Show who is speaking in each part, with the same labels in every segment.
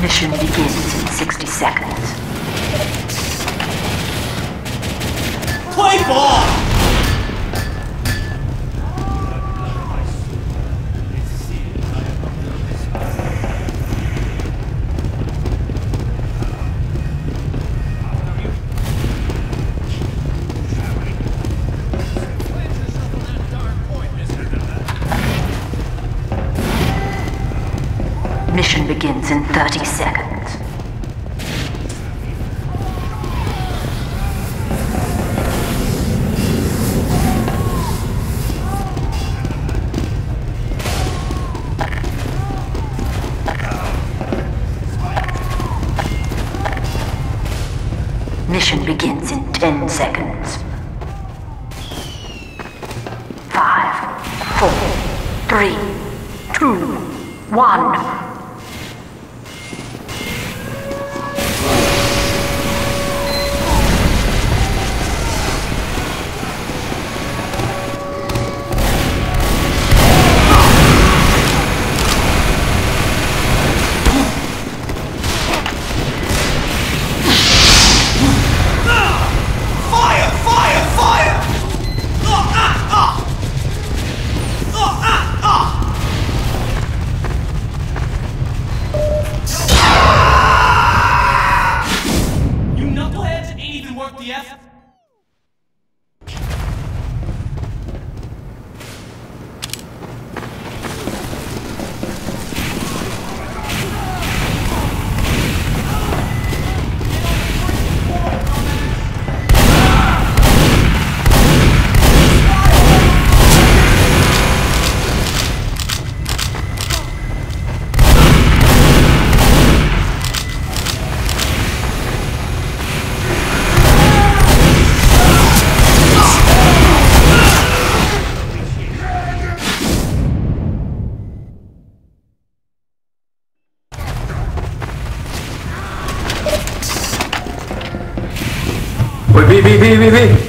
Speaker 1: Mission begins in 60 seconds.
Speaker 2: Ball!
Speaker 1: Mission begins in 30 seconds. Mission begins in 10 seconds. Five, four, three, two, one. 可以可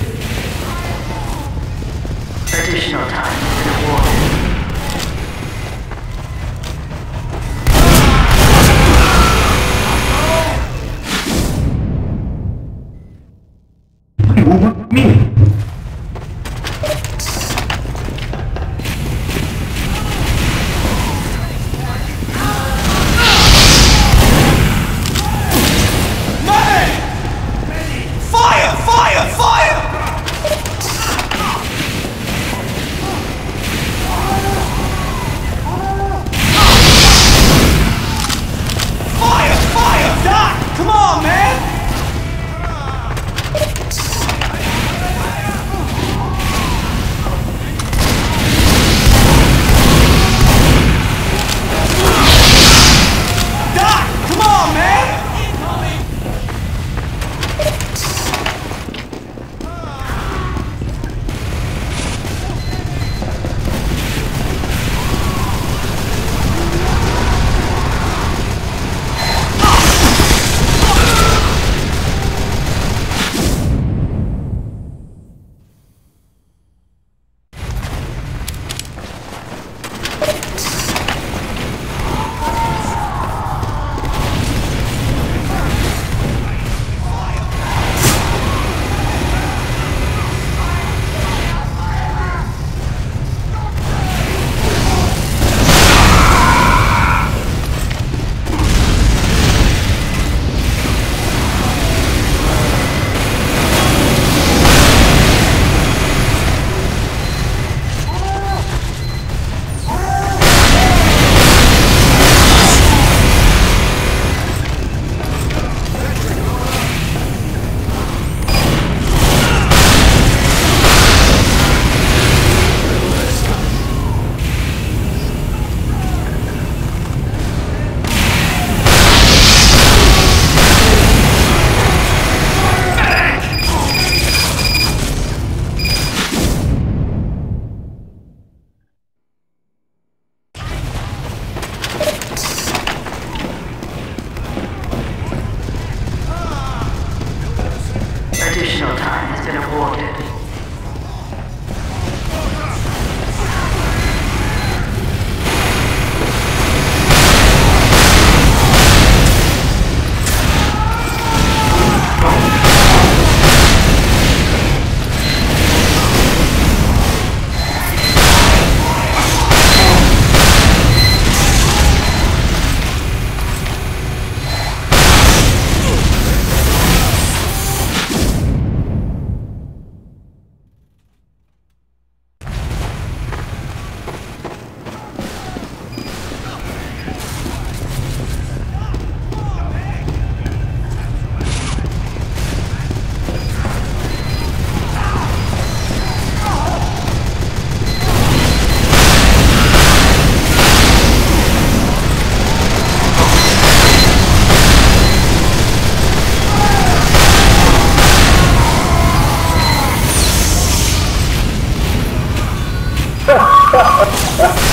Speaker 1: Ха-ха-ха!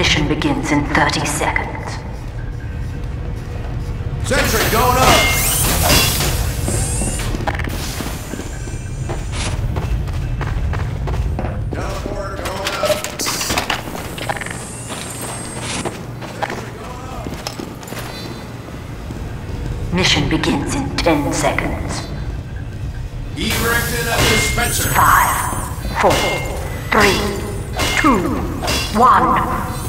Speaker 1: Mission begins in 30 seconds.
Speaker 3: Sentry going up! Teleporter going up!
Speaker 1: Mission begins in 10 seconds.
Speaker 3: Erecting a dispenser!
Speaker 1: Five, four, three, two, one.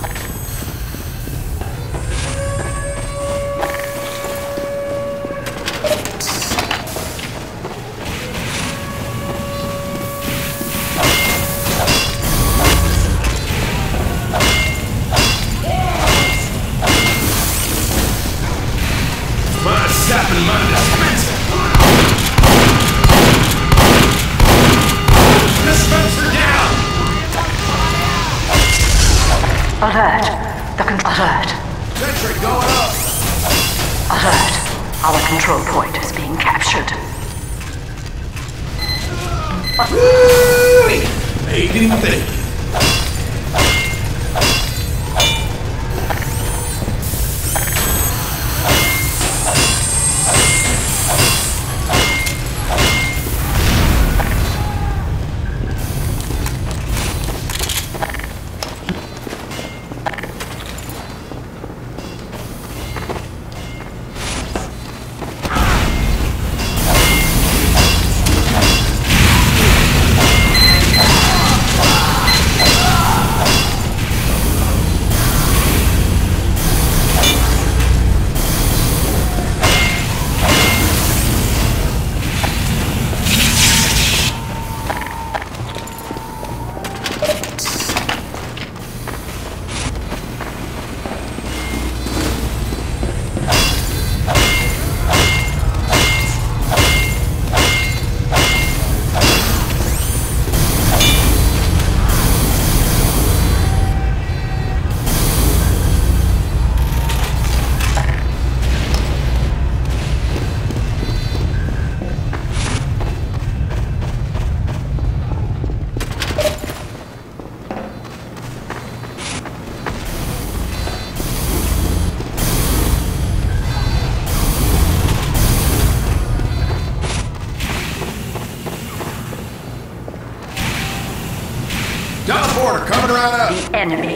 Speaker 1: Alert. The alert.
Speaker 3: Sentry going up!
Speaker 1: Alert. Our control point is being captured.
Speaker 4: Made
Speaker 1: enemy